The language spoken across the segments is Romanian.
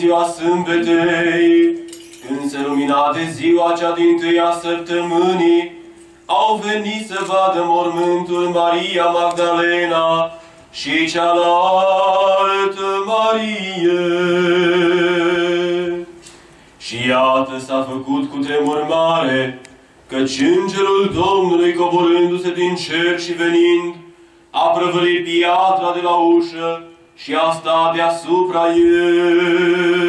ziua sâmbetei, când se lumina de ziua cea din tâia săptămânii, au venit să vadă mormântul Maria Magdalena și cealaltă Marie. Și iată s-a făcut cu tremur mare, căci îngerul Domnului coborându-se din cer și venind, a prăvălit piatra de la ușă și a stat deasupra ei.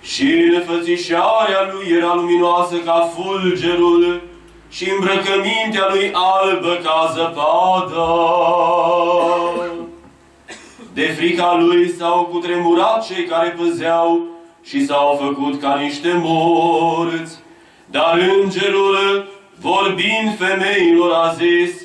Și înfățișarea lui era luminoasă ca fulgerul și îmbrăcămintea lui albă ca zăpada. De frica lui s-au cutremurat cei care păzeau și s-au făcut ca niște morți. Dar îngerul, vorbind femeilor, a zis,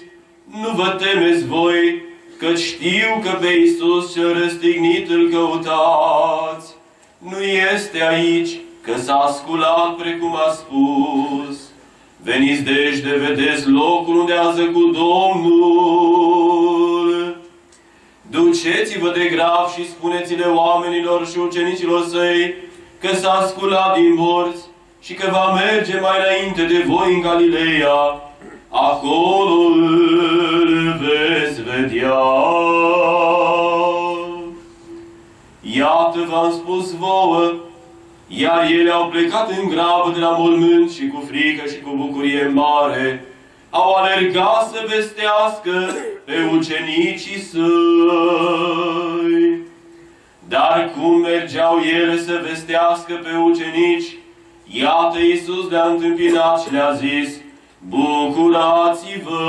Nu vă temeți voi, că știu că pe Iisus cel răstignit îl căutați. Nu este aici, că s-a sculat precum a spus. Veniți deci de vedeți locul unde a zăcut Domnul. Duceți-vă de grav și spuneți-le oamenilor și ucenicilor săi că s-a sculat din morți și că va merge mai înainte de voi în Galileea. Acolo îl veți vedea. Iată v-am spus vouă, iar ele au plecat în grabă de la mormânt și cu frică și cu bucurie mare, au alergat să vestească pe ucenicii săi. Dar cum mergeau ele să vestească pe ucenici, iată Iisus le-a întâmpinat și le-a zis, Bucurați-vă!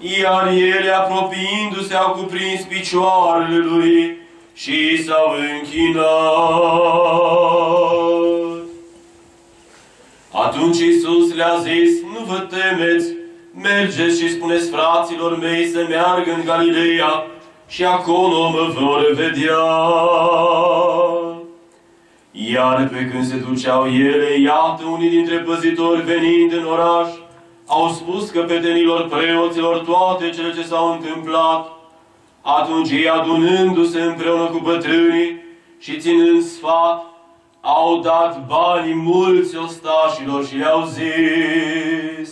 Iar ele, apropiindu-se, au cuprins picioarele lui și s-au închinat. Atunci Iisus le-a zis, nu vă temeți, mergeți și spuneți fraților mei să meargă în Galileea și acolo mă vor vedea. Iar pe când se duceau ele, iată unii dintre păzitori venind în oraș, au spus căpetenilor preoților toate cele ce s-au întâmplat. Atunci ei adunându-se împreună cu bătrânii și ținând sfat, au dat banii mulți ostașilor și le-au zis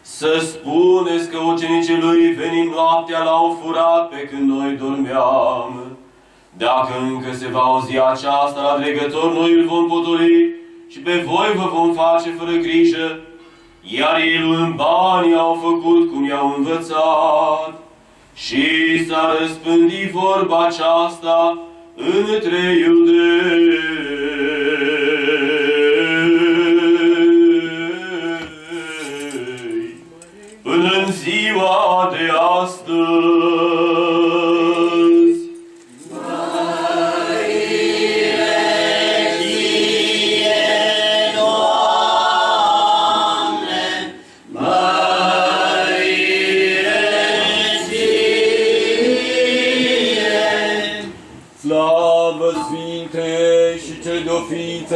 să spuneți că ucenicii lui venind noaptea l-au furat pe când noi dormeam. Dacă încă se va auzi aceasta la dregător, noi îl vom potoli și pe voi vă vom face fără grijă. Iar ei luând banii au făcut cum i-au învățat. Și s-a răspândit vorba aceasta între iudeți.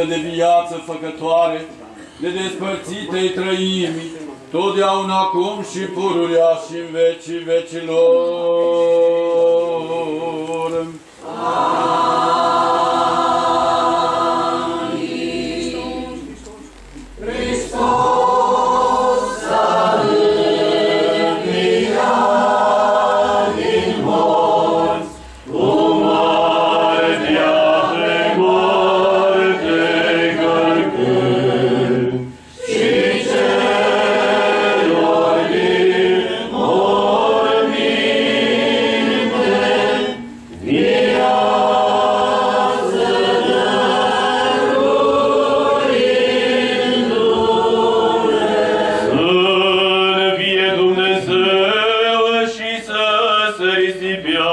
De viață făcătoare, de despărțitei trăimii, totdeauna acum și pururea și în vecii vecilor.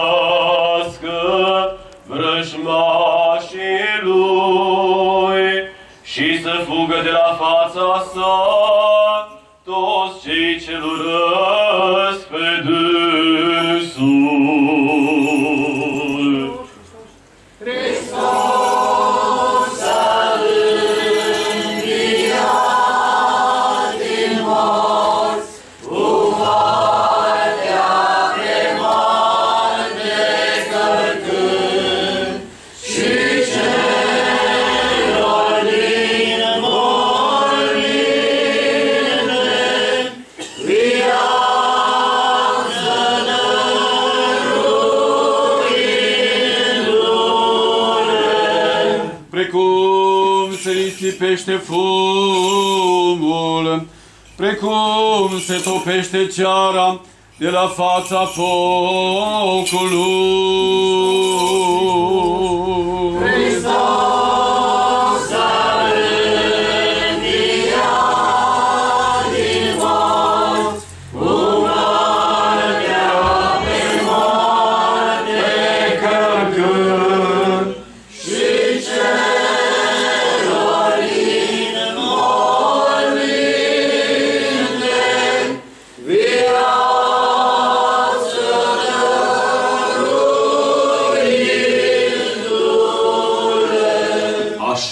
Risipească vrăjmașii lui și să fugă de la fața sa toți cei ce-l urăsc pe dânsul. Risipește fumul, precum se topește ceara de la fața focului.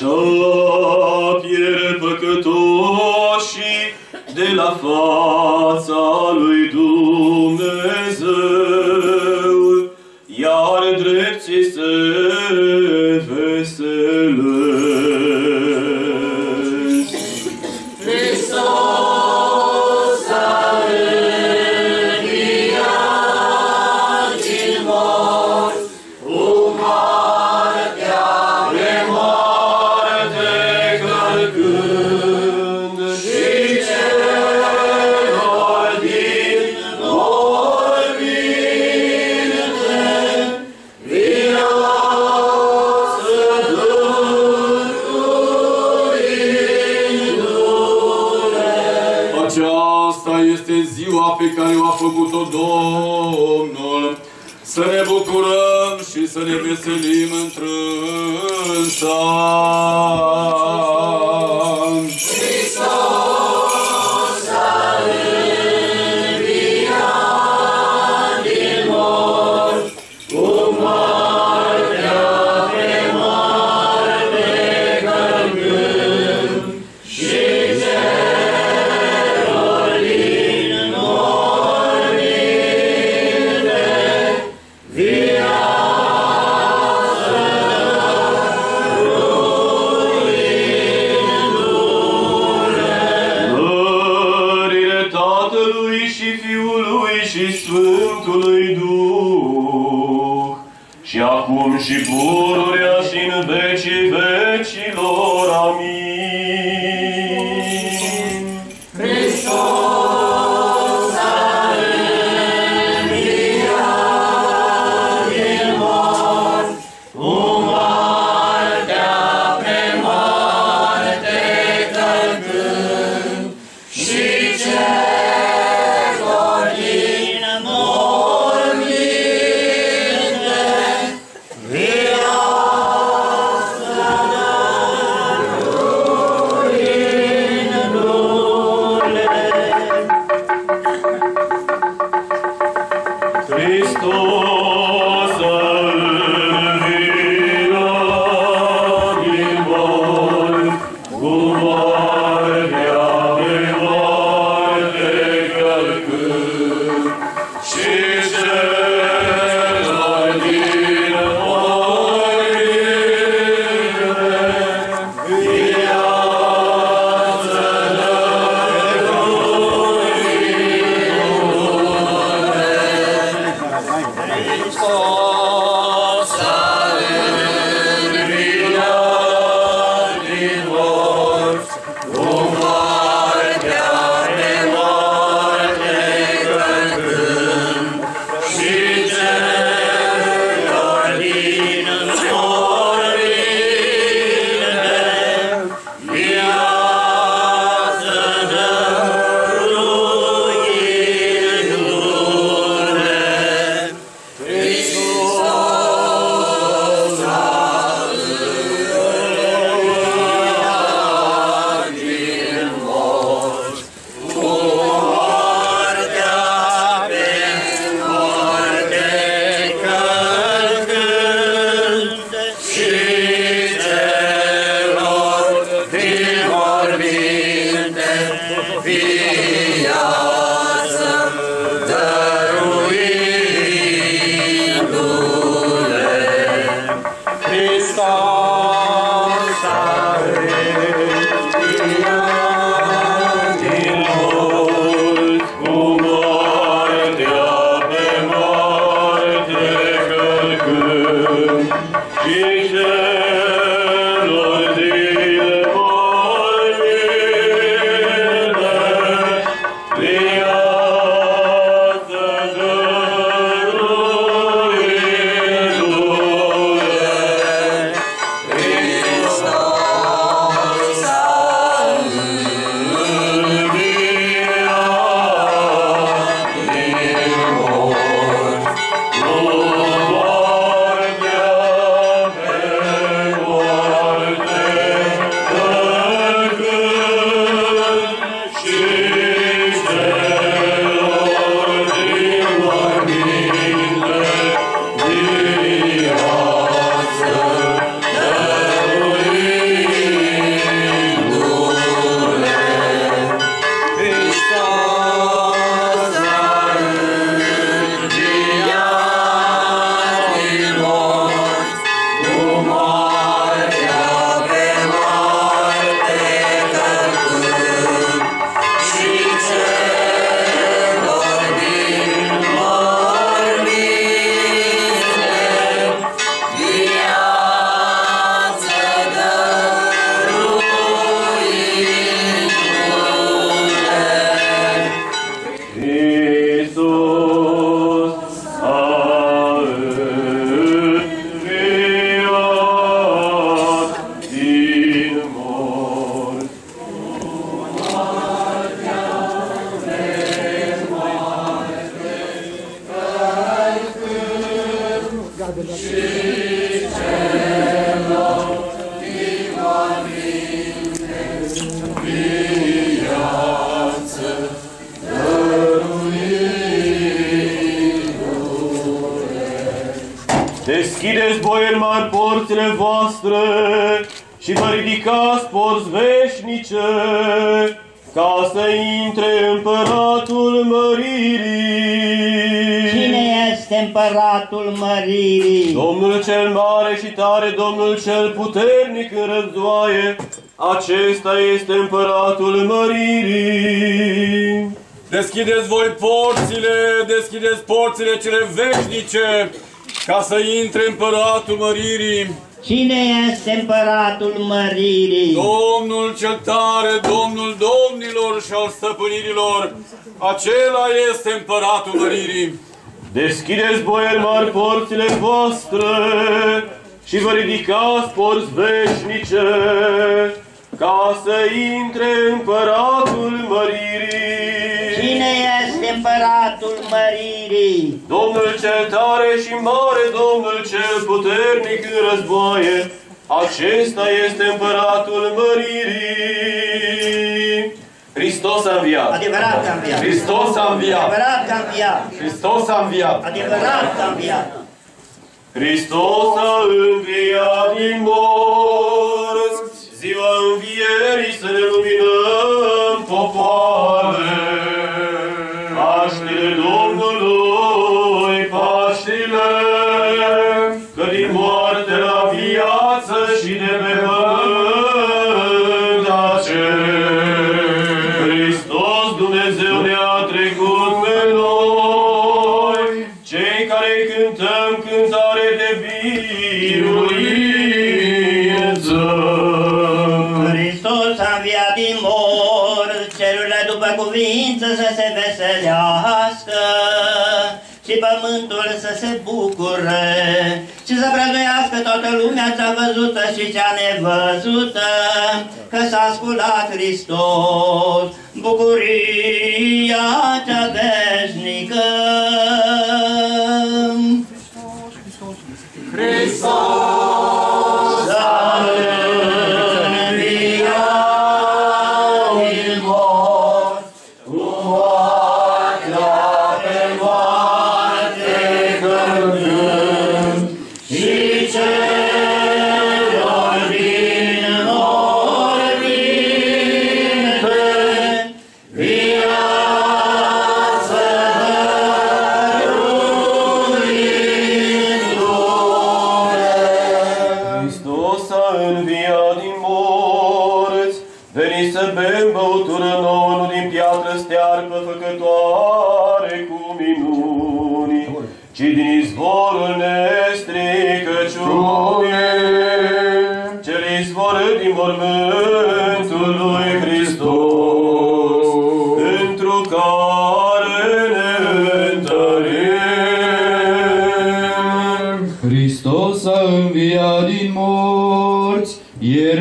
Așa pierd păcătoșii de la fața veselim întrânsa. Tatălui și Fiului și Sfântului Duh, și acum și pururea și în vecii vecilor. Împăratul măririi. Cine este împăratul măririi? Domnul cel mare și tare, Domnul cel puternic în războaie, acesta este împăratul măririi. Deschideți voi porțile, deschideți porțile cele veșnice, ca să intre împăratul măririi. Cine este împăratul măririi? Domnul cel tare, Domnul domnilor și al stăpânirilor, acela este împăratul măririi. Deschideți, boieri mari, porțile voastre și vă ridicați porți veșnice, ca să intre împăratul măririi. Cine este împăratul măririi? Domnul cel tare și mare, Domnul cel puternic în războaie, acesta este împăratul măririi. Hristos a înviat! Adevărat că a înviat. Hristos a înviat! Adevărat că a înviat. Hristos a înviat! Adevărat că a înviat. Hristos a înviat din morți, ziua învierii să ne luminăm popoare. Viață și de pe pământ acest Hristos Dumnezeu ne-a trecut pe noi, cei care cântăm cântare de biruință. Hristos a înviat din morți, cerurile după cuvință să se și pământul să se bucure. Și să prăduiască toată lumea cea văzută și cea nevăzută, că s-a sculat Hristos, bucuria cea veșnică. S-a înviat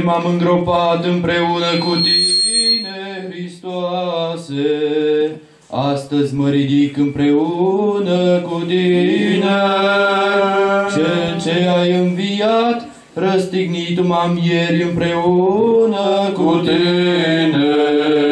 m-am îngropat împreună cu tine, Hristoase. Astăzi mă ridic împreună cu tine. Cel ce ai înviat, răstignit m-am ieri împreună cu tine.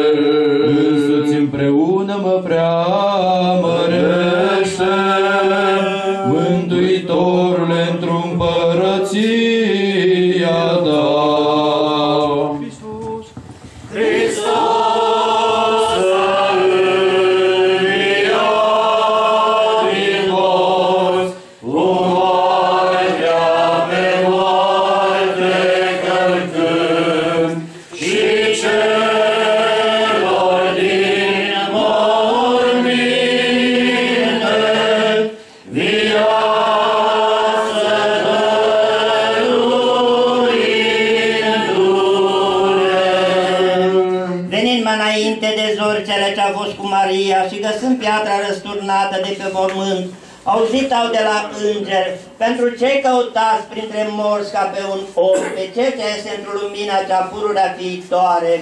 Pe mormânt, auzit au de la înger, pentru ce căutați printre morți ca pe un om, pe cel ce este într lumina cea pururea viitoare,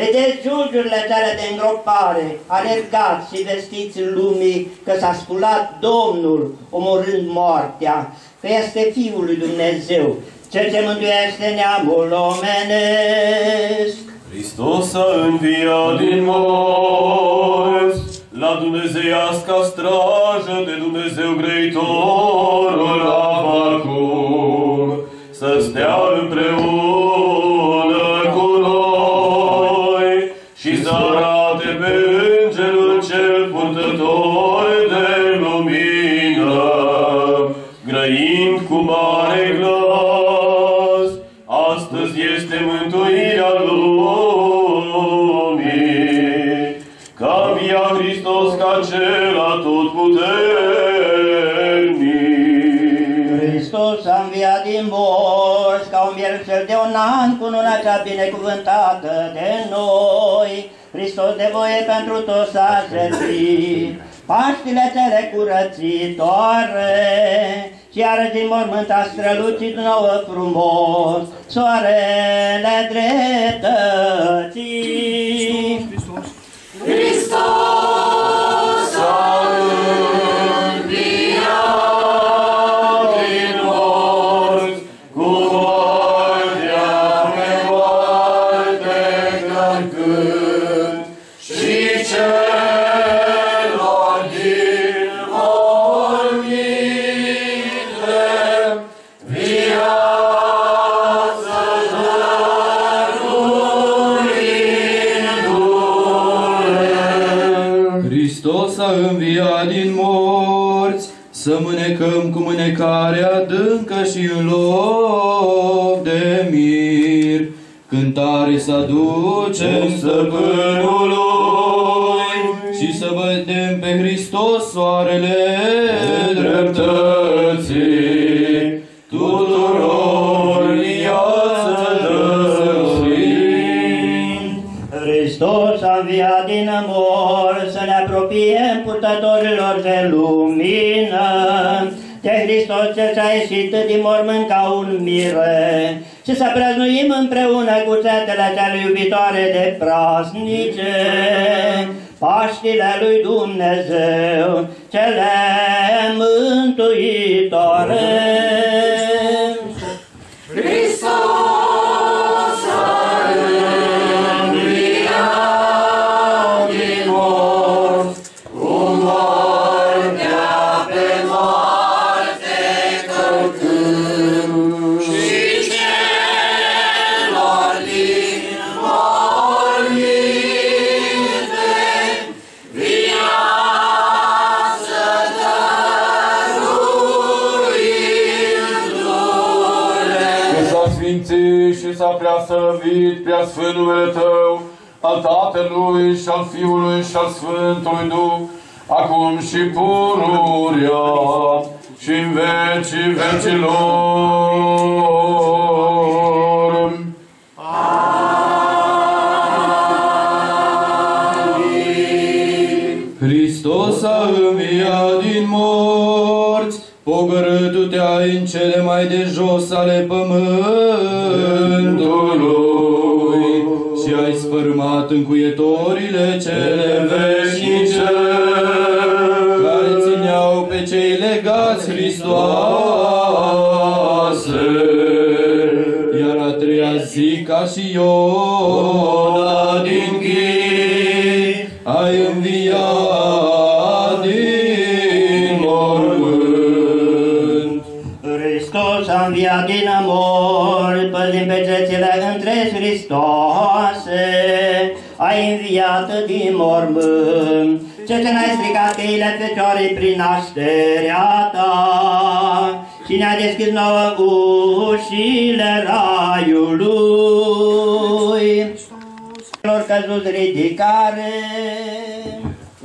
Vedeți giulgiurile cele de îngropare, alergați și vestiți lumii că s-a sculat Domnul, omorând moartea, că este Fiul lui Dumnezeu, cel ce mântuiește neamul omenesc. Hristos a înviat din morți, la dumnezeiasca strajă de Dumnezeu grăitorul de un an cu luna cea binecuvântată de noi. Hristos de voie pentru toți s-a jertfit, Paștile cele curățitoare, și iarăși din mormânt a strălucit nouă frumos, soarele dreptății. Cu mânecare adâncă și în loc de mir. Cântare să aducem stăpânului și să vedem pe Hristos soarele dreptății. Tuturor viață dăruim. Hristos a înviat din mor să ne apropiem purtătorilor de lumină. De Hristos cel ce a ieșit din mormânt ca un mire și să prăznuim împreună cu cetele cele iubitoare de prasnice. Paștile lui Dumnezeu, cele mântuitoare. Prea sfânt numele Tău, al Tatălui și al Fiului și al Sfântului Duh, acum și pururia și în vecii vecilor. Hristos a înviat din morți, pogărâtu-te în cele mai de jos ale pământului Hristoase. Iar a treia zi ca și Iona din chip, ai înviat din mormânt. Hristos a înviat din mor, păzim pe cețile între Hristoase, ai înviat din mormânt, ce ce n-ai stricat cheile fecioarei prin nașterea ta, și ne-a deschis nouă ușile raiului. Celor căzuți ridicare,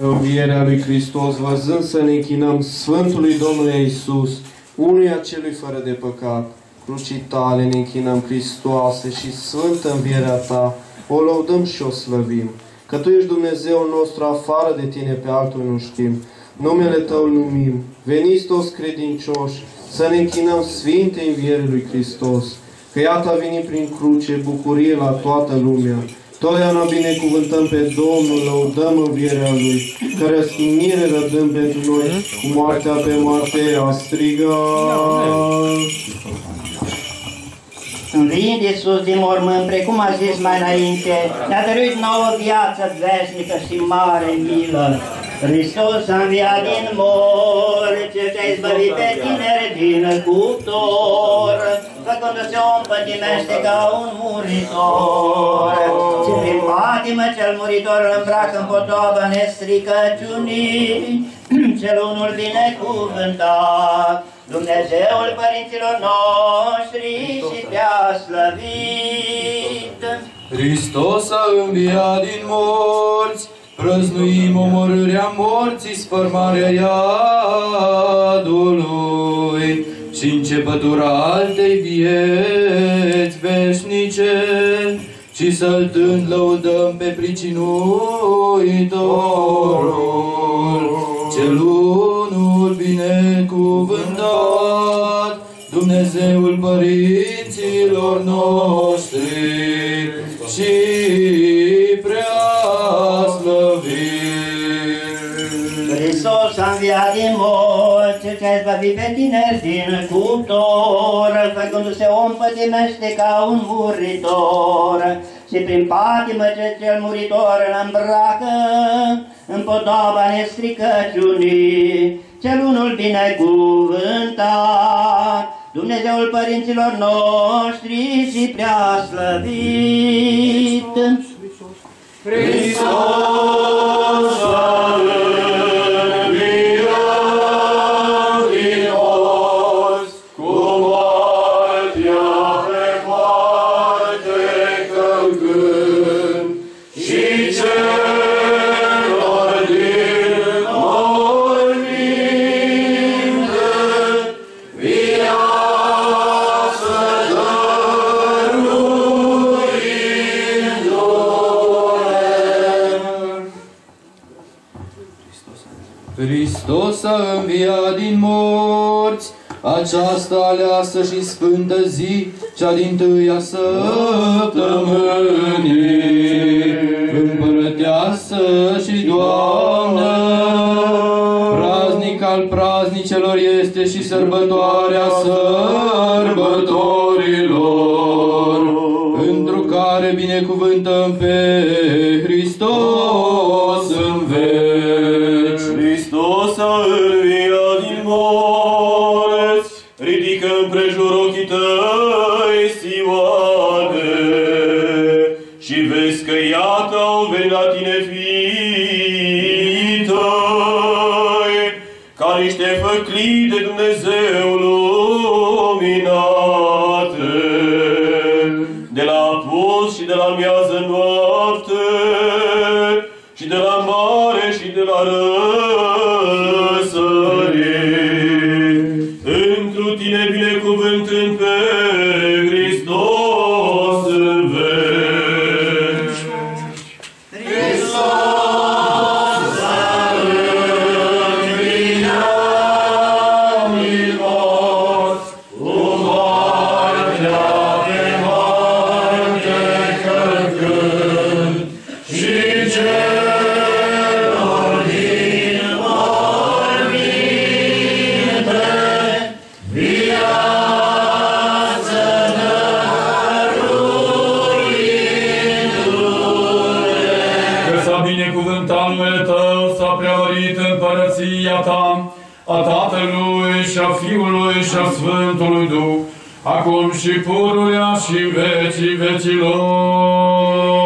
Învierea lui Hristos, văzând să ne închinăm Sfântului Domnului Iisus, unuia celui fără de păcat, crucii tale ne închinăm Hristoase și Sfântă învierea ta, o lăudăm și o slăvim. Că Tu ești Dumnezeul nostru, afară de Tine pe altul nu știm. Numele Tău îl numim, veniți toți credincioși, să ne închinăm Sfintei învierii lui Hristos. Că iată a venit prin cruce bucurie la toată lumea. Totdeauna binecuvântăm pe Domnul, lăudăm învierea Lui, că răstignire rădăm pentru noi, cu moartea pe moarte a strigat. Înviind Iisus din mormânt, precum a zis mai înainte, ne-a dăruit nouă viață veșnică și mare milă. Hristos a înviat din mor, ce te-a izbăvit pe tineri din cuptor, făcându-se om pătimește ca un muritor. Și prin patimă cel muritor îl îmbracă în potoabă nestricăciunii, cel unul binecuvântat, Dumnezeul părinților noștri și te-a slăvit. Hristos a înviat din morți, prăznuim omorârea morții, sfărmarea iadului și începătura altei vieți veșnice, și să-L tând lăudăm pe pricinuitorul, cel unul binecuvântat, Dumnezeul părinților noștri și prea slăvit. Hristos a înviat din morți, ce ai zbăvit pe tine din cuptor, făcându-se om pătimește ca un muritor. Și prin patimă ce cel muritor îl îmbracă, în podoaba nestricăciunii, cel unul binecuvântat, Dumnezeul părinților noștri și prea slăvit. Hristos a această aleasă și sfântă zi, cea din tâia săptămânii, împărăteasă și Doamnă, praznic al praznicelor este și sărbătoarea sărbătorilor, întru care binecuvântăm pe Hristos Dumnezeu luminate, de la apus și de la miază noapte, și de la mare și de la răsărit. Și pururea și în vecii vecilor.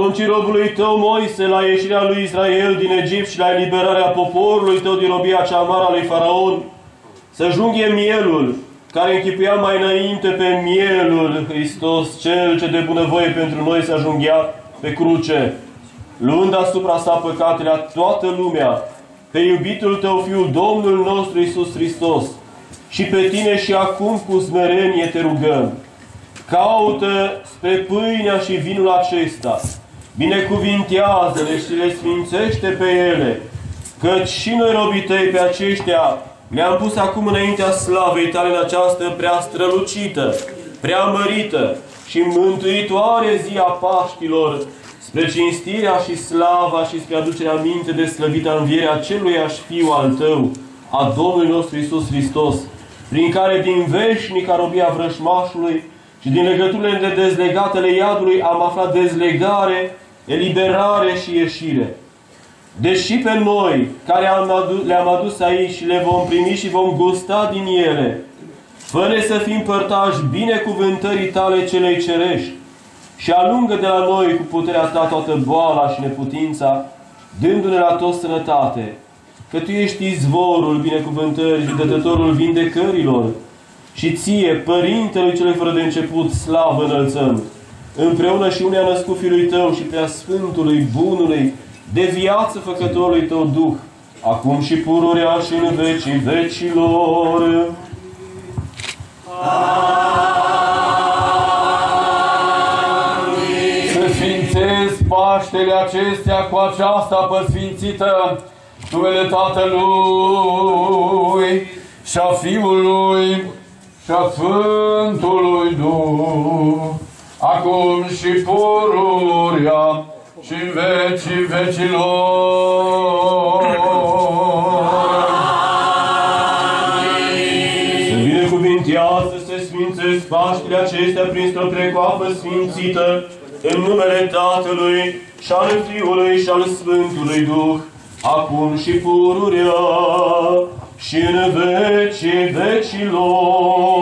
Care ai poruncit robului tău Moise la ieșirea lui Israel din Egipt și la eliberarea poporului tău din robia cea mare a lui Faraon, să junghie mielul, care închipuia mai înainte pe mielul Hristos, cel ce de bunăvoie pentru noi s-a junghiat pe cruce, luând asupra sa păcatele a toată lumea, pe iubitul tău Fiul Domnul nostru Isus Hristos, și pe tine și acum cu smerenie te rugăm. Caută spre pâinea și vinul acesta, binecuvintează-le și le sfințește pe ele, căci și noi robii tăi pe aceștia le-am pus acum înaintea slavei tale în această prea strălucită, prea mărită și mântuitoare zi a Paștilor, spre cinstirea și slava și spre aducerea minte de slăvită învierea aceluiași Fiu al Tău, a Domnului nostru Isus Hristos, prin care din veșnica robia vrășmașului și din legăturile de dezlegatele iadului am aflat dezlegare, eliberare și ieșire. Deși pe noi, care am adu- le-am adus aici și le vom primi și vom gusta din ele, fără să fim părtași binecuvântării tale celei cerești, și alungă de la noi cu puterea ta toată boala și neputința, dându-ne la toți sănătate, că Tu ești izvorul binecuvântării și dătătorul vindecărilor, și ție, Părintelui celui fără de început, slavă înălțăm, împreună și unea născut Fiului Tău și prea Sfântului, Bunului, de viață făcătorului Tău Duh, acum și pururea și în vecii vecilor. Să sfințesc Paștele acestea cu aceasta păsfințită numele Tatălui și a Fiului și a Sfântului Duh, acum și pururia și în vecii vecilor. Se binecuvintează, se sfințesc Paștele acestea prin stră precoapă sfințită, în numele Tatălui și al Fiului și al Sfântului Duh, acum și pururea și în vecii vecilor.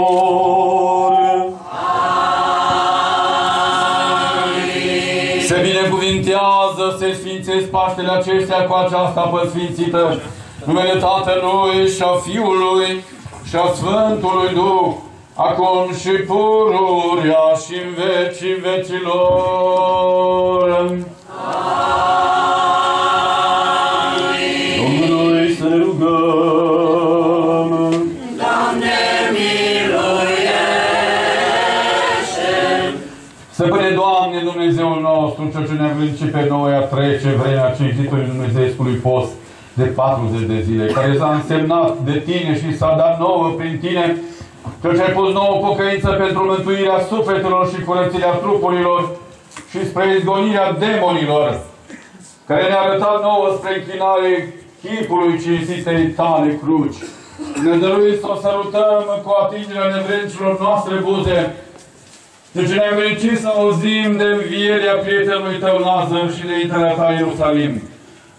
Binecuvintează, se sfințesc Paștele acestea cu aceasta păsfințită, numele Tatălui și a Fiului și a Sfântului Duh, acum și pururia și în vecii vecilor. Domnului nostru, Cel ce ne-a vâncit pe noi a trece vremea cinstitului Dumnezeescului post de 40 de zile, care s-a însemnat de Tine și s-a dat nouă prin Tine, Cel ce ai pus nouă pocăință pentru mântuirea sufletelor și curățirea trupurilor și spre izgonirea demonilor, care ne-a arătat nouă spre închinare chipului cinstitei Tale cruci. Ne dăruiți să o sărutăm cu atingerea nevrencilor noastre buze, deci ne-ai vencit să auzim de învierea prietenului tău Lazar și de intrarea ta în Ierusalim.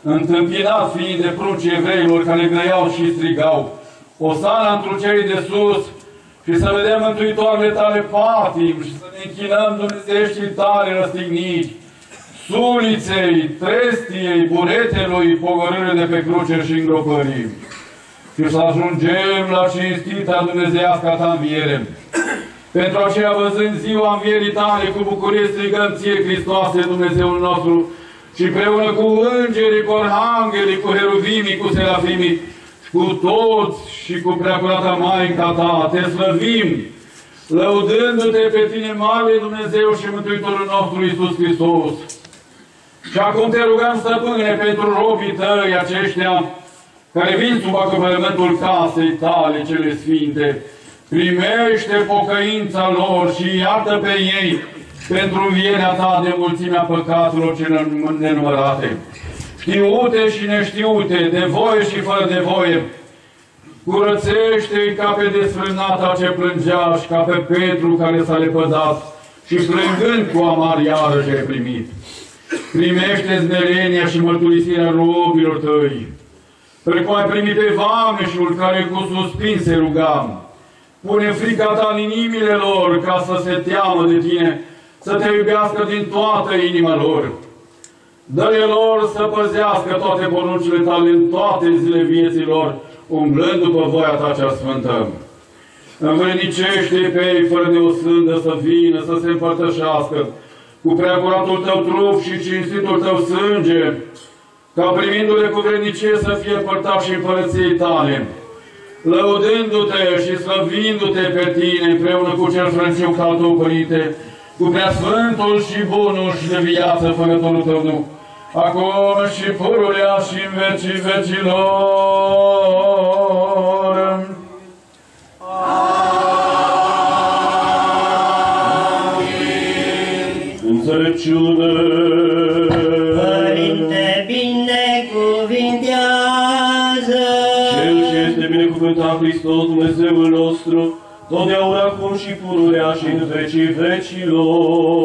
Întâmpinat fiind de pruncii evreilor care grăiau și strigau, Osana într cei de sus și să vedem mântuitoarele tale patim și să ne închinăm Dumnezeieștii tale răstigniri, suliței, trestiei, buretelui, pogorâre de pe cruce și îngropării. Și să ajungem la cinstita Dumnezeiasca ta înviere. Pentru aceea, văzând ziua învierii tale, cu bucurie strigăm ție, Hristoase, Dumnezeul nostru, și împreună cu îngerii, cu arhanghelii, cu heruvimii, cu serafimii, și cu toți și cu preacurata Maica ta, te slăvim, lăudându-te pe tine, Mare Dumnezeu și Mântuitorul nostru, Iisus Hristos. Și acum te rugăm, stăpâne, pentru robii tăi aceștia, care vin sub acoperământul casei tale cele sfinte, primește pocăința lor și iartă pe ei pentru învierea ta de mulțimea păcatelor cele nenumărate. Știute și neștiute, de voie și fără de voie, curățește ca pe desfrânata ce plângea și ca pe Petru care s-a lepădat și plângând cu amar iarăși ai primit. Primește zmerenia și mărturisirea robilor tăi, precum ai primit pe vameșul care cu suspin se ruga, Pune frica ta în inimile lor ca să se teamă de tine să te iubească din toată inima lor. Dă-le lor să păzească toate poruncile tale în toate zile vieții lor, umblând după voia ta cea sfântă. Învrednicește pe ei fără de o sândă să vină, să se împărtășească cu preacuratul tău trup și cinstitul tău sânge, ca primindu-le cu vrednicie să fie părtași și împărăției tale, lăudându-te și slăvindu-te pe tine împreună cu cel frățiu ca tu, Părinte, cu preasfântul și bunul și de viață făcătorul tău Duh, acum și pururea și în vecii vecilor. Înțelepciune! Hristos, Dumnezeul nostru, totdeauna acum și pururea și în vecii vecilor.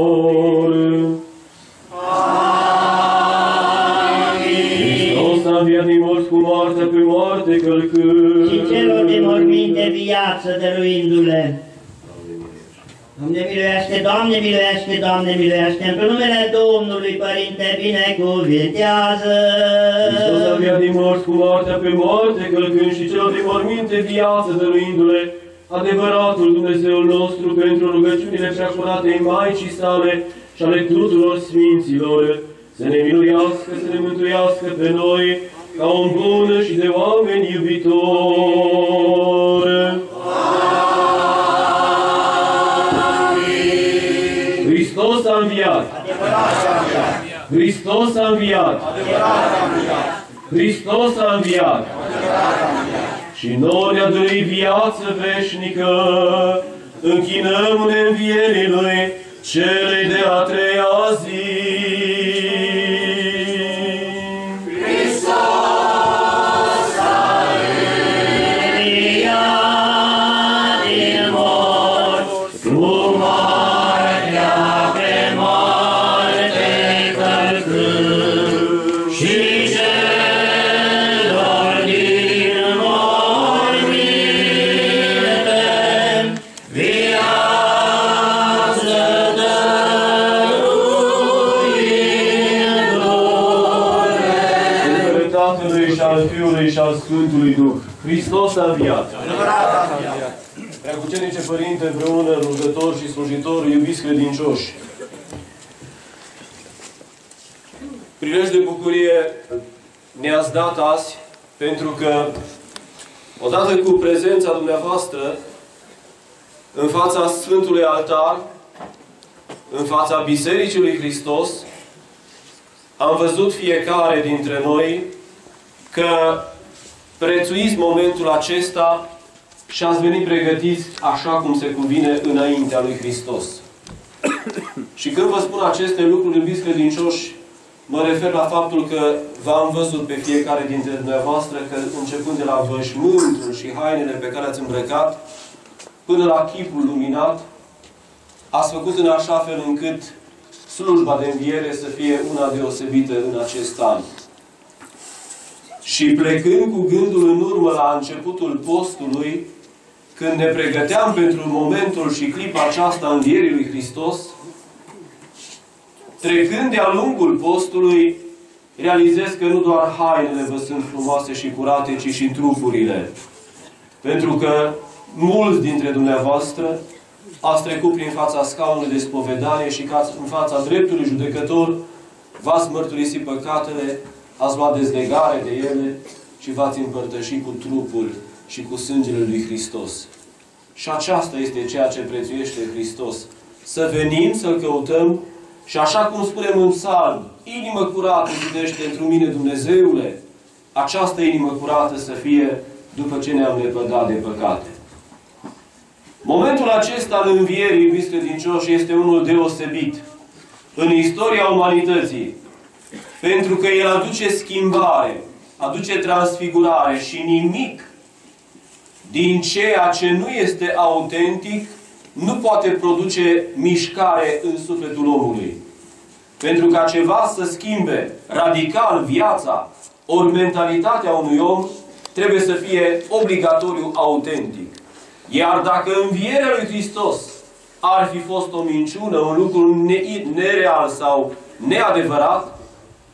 Hristos a înviat din morți cu moartea pe moarte călcând. Și celor de morminte viață dăruindu-le. Doamne miluiește, Doamne miluiește, Doamne miluiește, în numele Domnului Părinte binecuvintează. Hristos a înviat din morți cu moartea pe moarte călcând și celor de morminte viață dăruindu-le adevăratul Dumnezeul nostru pentru rugăciunile preacuratei Maicii sale și ale tuturor Sfinților, să ne miluiască, să ne mântuiască pe noi ca un bun și de oameni iubitor. Hristos a înviat! Hristos a înviat! Și nouă ne-a dăruit viață veșnică, închinăm-ne învierii Lui, celei de a treia zi. Sfântului Duh. Hristos a înviat. Preacucenice Părinte, împreună rugători și slujitori, iubiți credincioși. Prilej de bucurie ne-ați dat azi, pentru că, odată cu prezența dumneavoastră, în fața Sfântului Altar, în fața Bisericii lui Hristos, am văzut fiecare dintre noi că prețuiți momentul acesta și ați venit pregătiți așa cum se cuvine înaintea lui Hristos. și când vă spun aceste lucruri, iubiți credincioși, mă refer la faptul că v-am văzut pe fiecare dintre dumneavoastră că începând de la vășmântul și hainele pe care ați îmbrăcat, până la chipul luminat, ați făcut în așa fel încât slujba de înviere să fie una deosebită în acest an. Și plecând cu gândul în urmă la începutul postului, când ne pregăteam pentru momentul și clipa aceasta învierii lui Hristos, trecând de-a lungul postului, realizez că nu doar hainele vă sunt frumoase și curate, ci și trupurile. Pentru că mulți dintre dumneavoastră ați trecut prin fața scaunului de spovedanie și că în fața dreptului judecător v-ați mărturisit păcatele, ați luat dezlegare de ele și v-ați împărtășit cu trupul și cu sângele lui Hristos. Și aceasta este ceea ce prețuiește Hristos. Să venim, să-L căutăm și așa cum spunem în psalm, inimă curată zidește pentru mine Dumnezeule, această inimă curată să fie după ce ne-am lepădat de păcate. Momentul acesta al învierii, iubiți credincioși, este unul deosebit în istoria umanității. Pentru că el aduce schimbare, aduce transfigurare și nimic din ceea ce nu este autentic nu poate produce mișcare în sufletul omului. Pentru ca ceva să schimbe radical viața ori mentalitatea unui om, trebuie să fie obligatoriu autentic. Iar dacă învierea lui Hristos ar fi fost o minciună, un lucru ne- nereal sau neadevărat,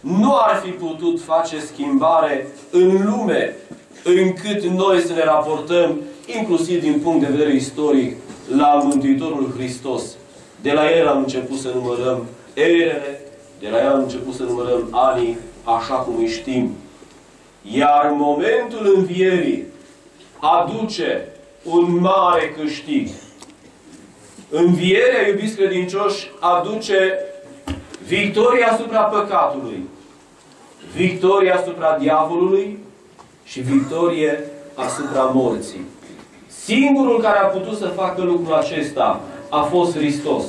nu ar fi putut face schimbare în lume încât noi să ne raportăm, inclusiv din punct de vedere istoric, la Mântuitorul Hristos. De la El am început să numărăm erele, de la El am început să numărăm anii, așa cum îi știm. Iar momentul învierii aduce un mare câștig. Învierea, iubiți credincioși, aduce victoria asupra păcatului, victoria asupra diavolului și victorie asupra morții. Singurul care a putut să facă lucrul acesta a fost Hristos.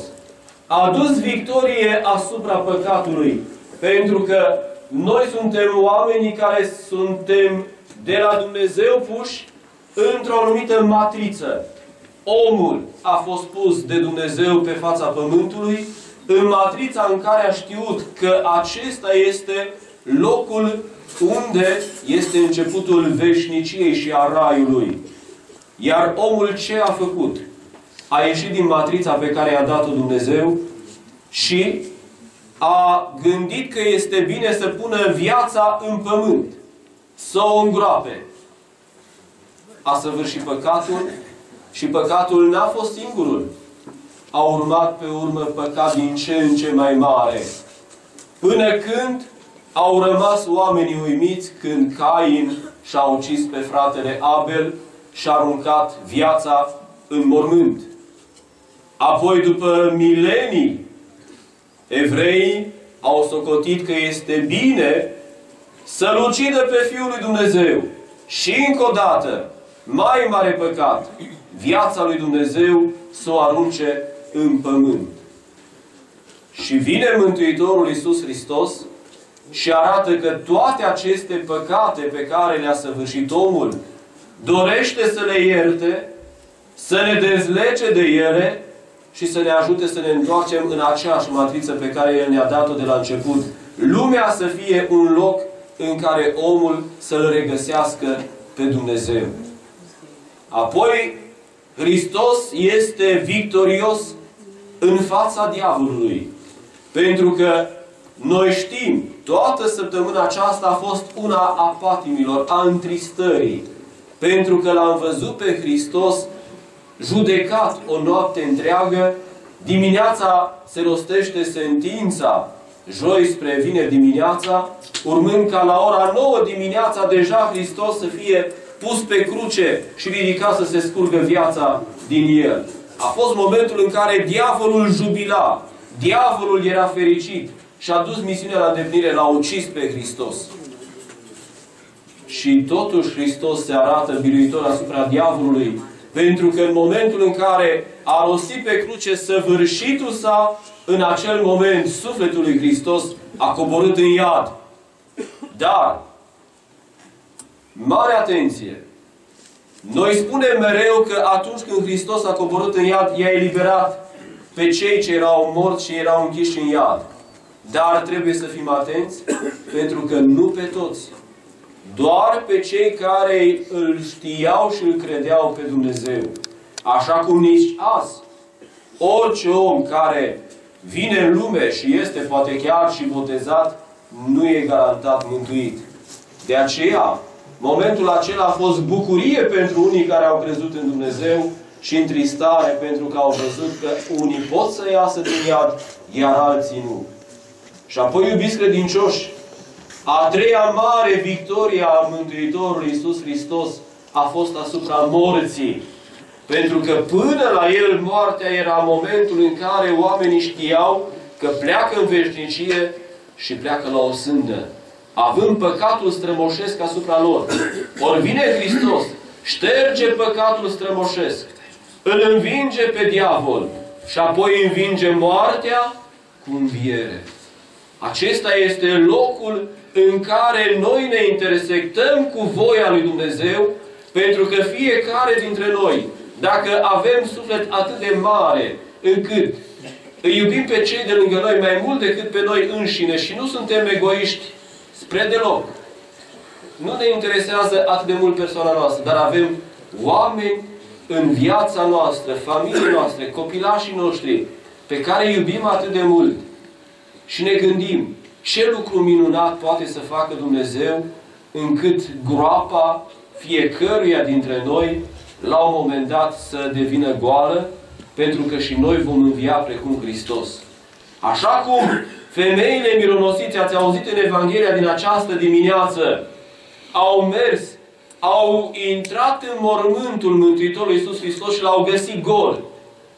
A adus victorie asupra păcatului, pentru că noi suntem oamenii care suntem de la Dumnezeu puși într-o anumită matriță. Omul a fost pus de Dumnezeu pe fața pământului în matrița în care a știut că acesta este locul unde este începutul veșniciei și a raiului. Iar omul ce a făcut? A ieșit din matrița pe care i-a dat-o Dumnezeu și a gândit că este bine să pună viața în pământ, să o îngroape. A săvârșit păcatul și păcatul n-a fost singurul. A urmat pe urmă păcat din ce în ce mai mare. Până când au rămas oamenii uimiți când Cain și-a ucis pe fratele Abel și a aruncat viața în mormânt. Apoi, după milenii, evreii au socotit că este bine să-L ucidă pe Fiul lui Dumnezeu. Și încă o dată, mai mare păcat, viața lui Dumnezeu să o arunce în pământ. Și vine Mântuitorul Iisus Hristos și arată că toate aceste păcate pe care le-a săvârșit omul, dorește să le ierte, să ne dezlege de ele și să ne ajute să ne întoarcem în aceeași matriță pe care El ne-a dat-o de la început. Lumea să fie un loc în care omul să-L regăsească pe Dumnezeu. Apoi, Hristos este victorios în fața diavolului. Pentru că noi știm, toată săptămâna aceasta a fost una a patimilor, a întristării. Pentru că l-am văzut pe Hristos judecat o noapte întreagă, dimineața se rostește sentința, joi spre vineri dimineața, urmând ca la ora 9 dimineața deja Hristos să fie pus pe cruce și ridicat să se scurgă viața din el. A fost momentul în care diavolul jubila, diavolul era fericit și a dus misiunea la îndeplinire, l-a ucis pe Hristos. Și totuși Hristos se arată biruitor asupra diavolului, pentru că în momentul în care a rostit pe cruce săvârșitul sa, în acel moment sufletul lui Hristos a coborât în iad. Dar, mare atenție! Noi spunem mereu că atunci când Hristos a coborât în iad, i-a eliberat pe cei ce erau morți și erau închiși în iad. Dar trebuie să fim atenți, pentru că nu pe toți. Doar pe cei care îl știau și îl credeau pe Dumnezeu. Așa cum nici azi, orice om care vine în lume și este poate chiar și botezat, nu e garantat mântuit. De aceea, momentul acela a fost bucurie pentru unii care au crezut în Dumnezeu și întristare pentru că au văzut că unii pot să iasă din iad, iar alții nu. Și apoi, iubiți credincioși, a treia mare victorie a Mântuitorului Iisus Hristos a fost asupra morții. Pentru că până la El moartea era momentul în care oamenii știau că pleacă în veșnicie și pleacă la o sândă. Având păcatul strămoșesc asupra lor. Ori vine Hristos, șterge păcatul strămoșesc, îl învinge pe diavol și apoi învinge moartea cu înviere. Acesta este locul în care noi ne intersectăm cu voia lui Dumnezeu, pentru că fiecare dintre noi, dacă avem suflet atât de mare, încât îi iubim pe cei de lângă noi mai mult decât pe noi înșine și nu suntem egoiști spre deloc. Nu ne interesează atât de mult persoana noastră, dar avem oameni în viața noastră, familiile noastre, copilașii noștri, pe care îi iubim atât de mult și ne gândim ce lucru minunat poate să facă Dumnezeu încât groapa fiecăruia dintre noi la un moment dat să devină goală, pentru că și noi vom învia precum Hristos. Așa cum femeile mironosiți, ați auzit în Evanghelia din această dimineață, au mers, au intrat în mormântul Mântuitorului Iisus Hristos și l-au găsit gol.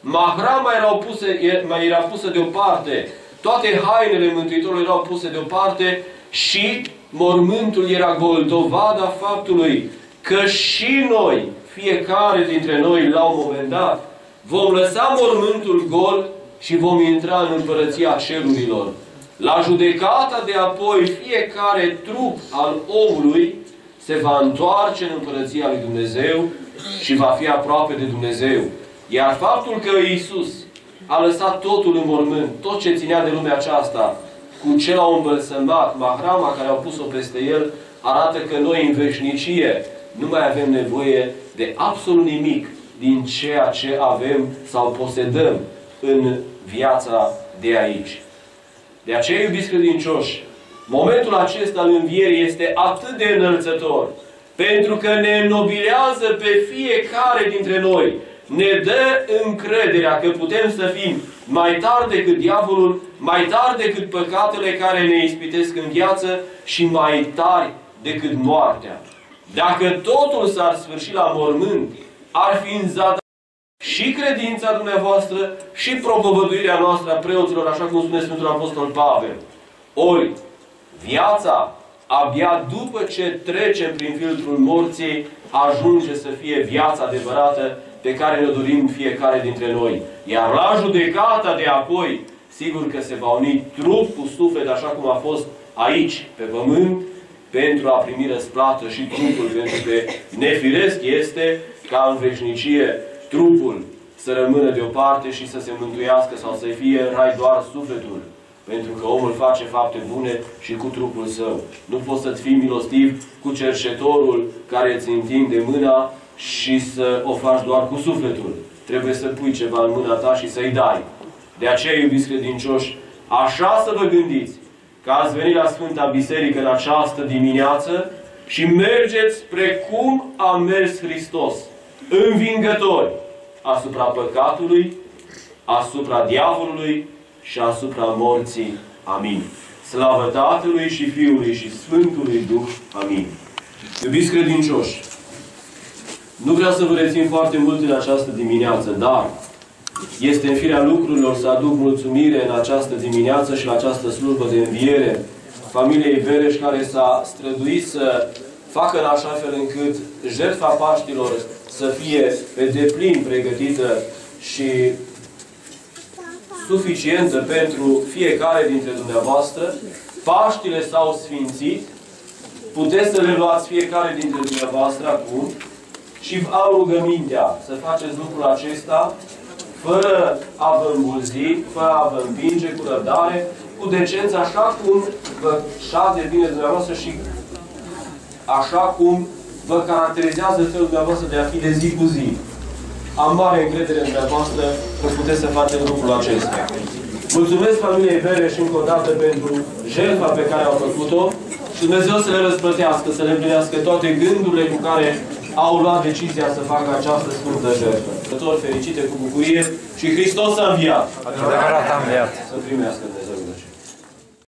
Mahrama erau puse, mai era pusă deoparte, toate hainele Mântuitorului erau puse deoparte și mormântul era gol, dovada faptului că și noi, fiecare dintre noi, la un moment dat, vom lăsa mormântul gol și vom intra în împărăția cerurilor. La judecata de apoi, fiecare trup al omului se va întoarce în împărăția lui Dumnezeu și va fi aproape de Dumnezeu. Iar faptul că Iisus a lăsat totul în mormânt, tot ce ținea de lumea aceasta, cu ce l-au îmbălsămat, mahrama care au pus-o peste el, arată că noi în veșnicie nu mai avem nevoie de absolut nimic din ceea ce avem sau posedăm în viața de aici. De aceea, iubiți credincioși, momentul acesta al învierii este atât de înălțător, pentru că ne înnobilează pe fiecare dintre noi, ne dă încrederea că putem să fim mai tari decât diavolul, mai tari decât păcatele care ne ispitesc în viață și mai tari decât moartea. Dacă totul s-ar sfârși la mormânt, ar fi în zadar și credința dumneavoastră și propovăduirea noastră a preoților, așa cum spune Sfântul Apostol Pavel. Ori, viața, abia după ce trecem prin filtrul morții, ajunge să fie viața adevărată pe care ne dorim fiecare dintre noi. Iar la judecata de apoi, sigur că se va uni trup cu suflet, așa cum a fost aici, pe pământ, pentru a primi răsplată și trupul, pentru că nefiresc este ca în veșnicie trupul să rămână deoparte și să se mântuiască sau să fie în rai doar sufletul. Pentru că omul face fapte bune și cu trupul său. Nu poți să-ți fii milostiv cu cerșetorul care îți întinde mâna și să o faci doar cu sufletul. Trebuie să pui ceva în mâna ta și să-i dai. De aceea, iubiți credincioși, așa să vă gândiți că ați venit la Sfânta Biserică în această dimineață și mergeți precum a mers Hristos, învingători asupra păcatului, asupra diavolului și asupra morții. Amin. Slavă Tatălui și Fiului și Sfântului Duh. Amin. Iubiți credincioși, nu vreau să vă rețin foarte mult în această dimineață, dar este în firea lucrurilor să aduc mulțumire în această dimineață și la această slujbă de înviere familiei Bereș care s-a străduit să facă în așa fel încât jertfa Paștilor să fie pe deplin pregătită și suficientă pentru fiecare dintre dumneavoastră. Paștile s-au sfințit. Puteți să le luați fiecare dintre dumneavoastră acum și am rugămintea să faceți lucrul acesta fără a vă îmbulzi, fără a vă împinge, cu răbdare, cu decență, așa cum vă șade bine dumneavoastră și așa cum vă caracterizează felul dumneavoastră de a fi de zi cu zi. Am mare încredere în dumneavoastră că puteți să faceți lucrul acesta. Mulțumesc familiei Bere și încă o dată pentru jertfa pe care au făcut-o și Dumnezeu să le răsplătească, să le împlinească toate gândurile cu care au luat decizia să facă această sfântă jertfă. Sători fericite cu bucurie și Hristos a înviat. Adevărat a înviat. Să primească de